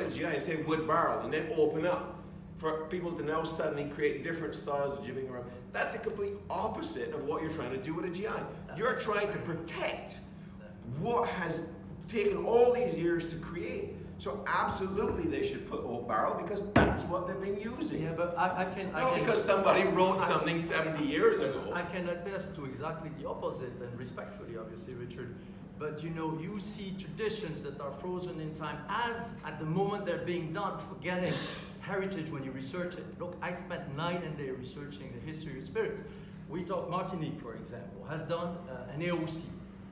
a GI and say wood barrel and then open up for people to now suddenly create different styles of jibbing around. That's the complete opposite of what you're trying to do with a GI. You're trying to protect what has taken all these years to create. So absolutely they should put oak barrel because that's what they've been using. Yeah, but I, I can... I Not can, because somebody wrote I- something 70 years ago. I can attest to exactly the opposite, and respectfully, obviously, Richard. But you know, you see traditions that are frozen in time as at the moment they're being done, forgetting heritage when you research it. Look, I spent night and day researching the history of spirits. We talk Martinique, for example, has done uh, an AOC.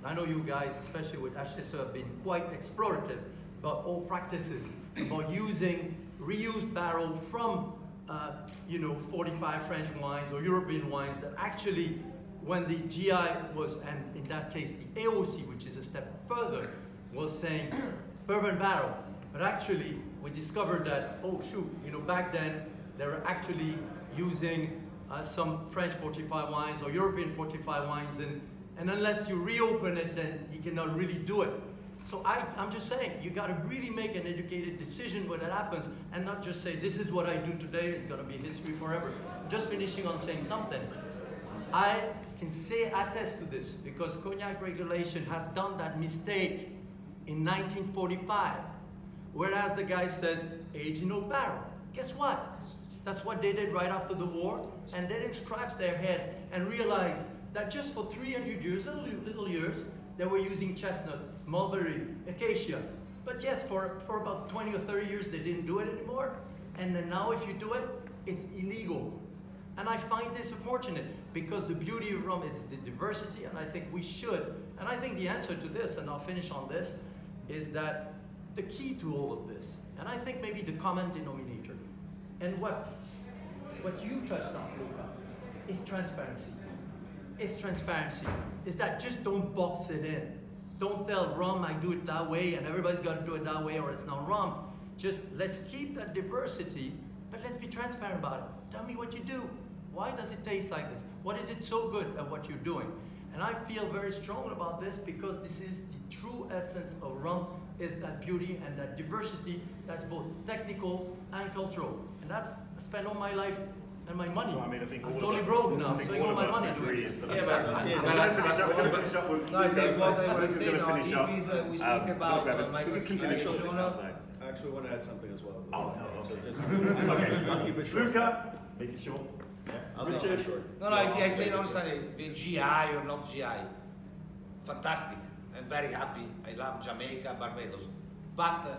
I know you guys, especially with HSE, have been quite explorative about all practices, about using reused barrel from, uh, you know, 45 French wines or European wines that actually, when the GI was, and in that case the AOC, which is a step further, was saying bourbon barrel. But actually, we discovered that, oh shoot, you know, back then, they were actually using uh, some French 45 wines or European 45 wines, and, and unless you reopen it, then you cannot really do it. So I, I'm just saying, you got to really make an educated decision when that happens, and not just say, this is what I do today, it's going to be history forever. I'm just finishing on saying something. I can say, attest to this, because cognac regulation has done that mistake in 1945, whereas the guy says, age in oak barrel. Guess what? That's what they did right after the war, and they didn't scratch their head and realize that just for 300 years, little, little years, they were using chestnut, mulberry, acacia. But yes, for, for about 20 or 30 years, they didn't do it anymore. And then now if you do it, it's illegal. And I find this unfortunate because the beauty of rum is the diversity, and I think we should. And I think the answer to this, and I'll finish on this, is that the key to all of this, and I think maybe the common denominator, and what, what you touched on, Luca, is transparency. It's transparency. Is that just don't box it in. Don't tell rum I do it that way and everybody's got to do it that way or it's not rum. Just let's keep that diversity, but let's be transparent about it. Tell me what you do. Why does it taste like this? What is it so good at what you're doing? And I feel very strong about this because this is the true essence of rum is that beauty and that diversity that's both technical and cultural. And that's I spend all my life and my money. Well, I mean, I think I'm totally of us, broke now. I I'm think spending all all of my money doing agree this. is that. Yeah, but- we're going to finish up. We're going to finish up. We're No, I think what I we're was going saying, to finish up. uh, we speak Um, about, don't uh, forget- we can continue microstructure, shortly. no? outside. I actually want to add something as well. Oh, no, So okay. just- Okay. I'll keep it short. Luca, make it short. I'll make Richard? it. No, no, I, I say honestly, the GI or not GI, fantastic. I'm very happy. I love Jamaica, Barbados. But uh,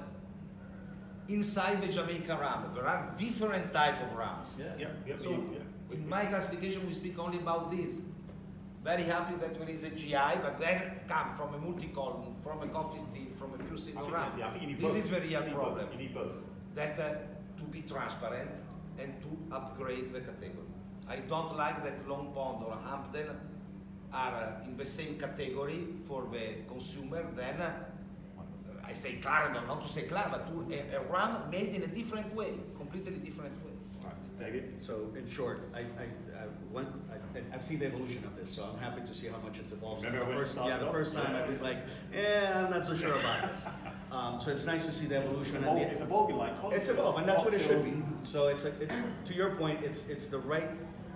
inside the Jamaica rum, there are different type of rums. Yeah. Yep, yep, So you- yeah. in my classification, we speak only about this. Very happy that there is a GI, but then come from a multi-column, from a Coffey still, from a pure I single rum. yeah, I think you need This both. is the real You need both. You need both. that uh, to be transparent and to upgrade the category. I don't like that Long Pond or Hampden are uh, in the same category for the consumer than uh, I say Clarendon, not to say Clarendon, but to a, a rum made in a different way, completely different way. All right, David? So in short, I, I, I went, I, I've seen the evolution of this, so I'm happy to see how much it's evolved. Since Remember the when first, yeah, the first time I was like, eh, I'm not so sure about this. Um, so it's nice to see the It's evolution. and the- it's evolving like. It's evolving, and that's what it should be. So it's, a, it's to your point, it's it's the right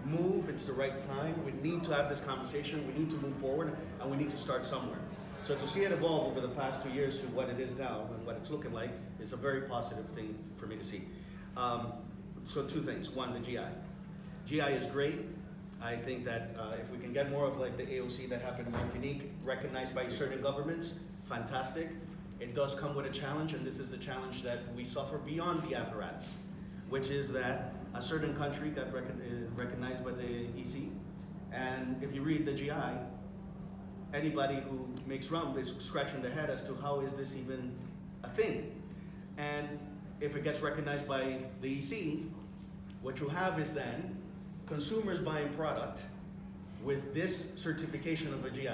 move, it's the right time. We need to have this conversation. We need to move forward, and we need to start somewhere. So to see it evolve over the past two years to what it is now and what it's looking like is a very positive thing for me to see. Um, so two things. One, the GI. GI is great. I think that uh, if we can get more of like the AOC that happened in Martinique, recognized by certain governments, fantastic. It does come with a challenge, and this is the challenge that we suffer beyond the apparatus, which is that a certain country got uh, recognized by the EC, and if you read the GI, anybody who makes rum is scratching their head as to how is this even a thing. And if it gets recognized by the EC, what you have is then consumers buying product with this certification of a GI,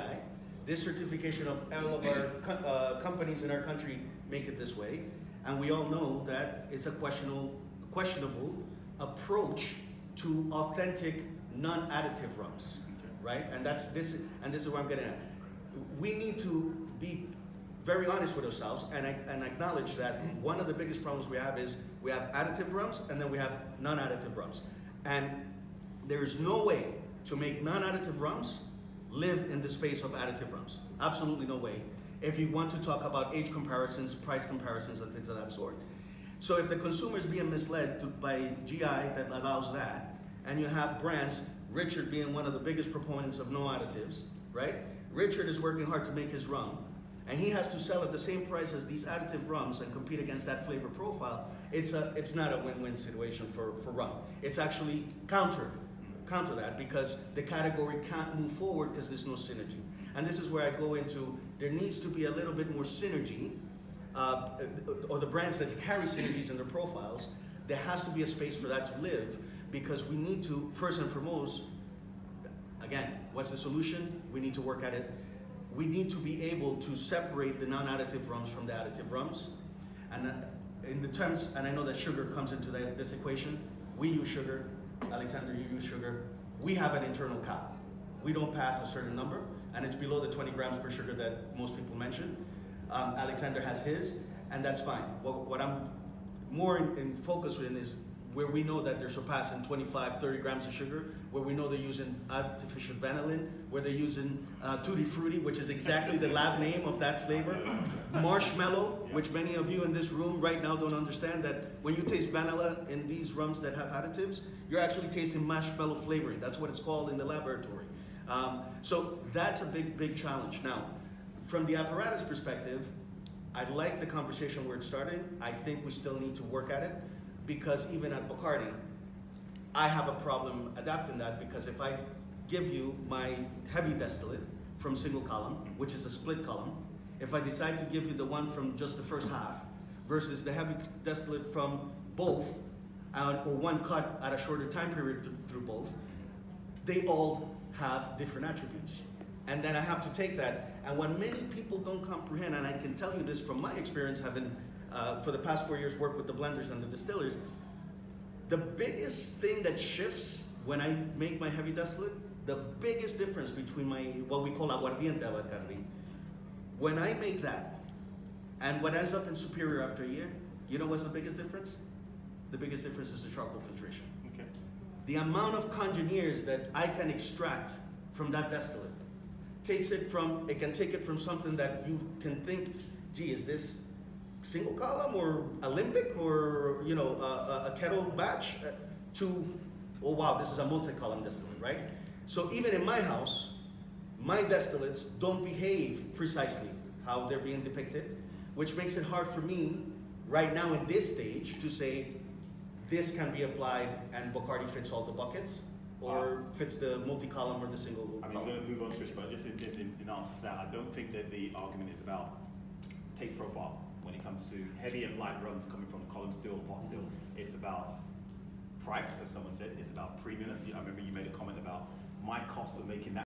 this certification of all of our co- uh, companies in our country make it this way, and we all know that it's a questionable, questionable approach to authentic, non-additive rums, right? And that's this, and this is where I'm getting at. We need to be very honest with ourselves and, and acknowledge that one of the biggest problems we have is we have additive rums and then we have non-additive rums. And there's no way to make non-additive rums live in the space of additive rums. Absolutely no way. If you want to talk about age comparisons, price comparisons, and things of that sort. So if the consumer is being misled to, by GI that allows that, and you have brands, Richard being one of the biggest proponents of no additives, right? Richard is working hard to make his rum, and he has to sell at the same price as these additive rums and compete against that flavor profile. It's a, it's not a win-win situation for, for rum. It's actually counter, counter that because the category can't move forward because there's no synergy. And this is where I go into, there needs to be a little bit more synergy, uh, or the brands that carry synergies in their profiles, there has to be a space for that to live because we need to, first and foremost, again, what's the solution? We need to work at it. We need to be able to separate the non-additive rums from the additive rums. And uh, in the terms, and I know that sugar comes into this equation, we use sugar, Alexandre, you use sugar. We have an internal cap. We don't pass a certain number, and it's below the 20 grams per sugar that most people mention. Um, Alexandre has his, and that's fine. What, what I'm more in, in focus in is where we know that they're surpassing 25, 30 grams of sugar, where we know they're using artificial vanillin, where they're using uh, Tutti Frutti, which is exactly the lab name of that flavor. Marshmallow, which many of you in this room right now don't understand that when you taste vanilla in these rums that have additives, you're actually tasting marshmallow flavoring. That's what it's called in the laboratory. Um, so that's a big, big challenge. Now, from the apparatus perspective, I like the conversation where it's starting. I think we still need to work at it because even at Bacardi, I have a problem adapting that because if I give you my heavy distillate from single column, which is a split column, if I decide to give you the one from just the first half versus the heavy distillate from both, or one cut at a shorter time period th through both, they all have different attributes. And then I have to take that, and what many people don't comprehend, and I can tell you this from my experience having uh, for the past four years worked with the blenders and the distillers, the biggest thing that shifts when I make my heavy distillate, the biggest difference between my, what we call aguardiente Bacardi, when I make that, and what ends up in Superior after a year, you know what's the biggest difference? The biggest difference is the charcoal filtration. Okay. The amount of congeners that I can extract from that distillate takes it from, it can take it from something that you can think, gee, is this single column or alembic or you know a, a kettle batch uh, to oh wow this is a multi-column distillate right? So even in my house my distillates don't behave precisely how they're being depicted which makes it hard for me right now in this stage to say this can be applied and Bacardi fits all the buckets or fits the multi-column or the single I mean, column. I'm going to move on, Trish, but just in, in, in answer to that, I don't think that the argument is about taste profile when it comes to heavy and light runs coming from column still, pot mm-hmm. still. It's about price, as someone said. It's about premium. I remember you made a comment about my cost of making that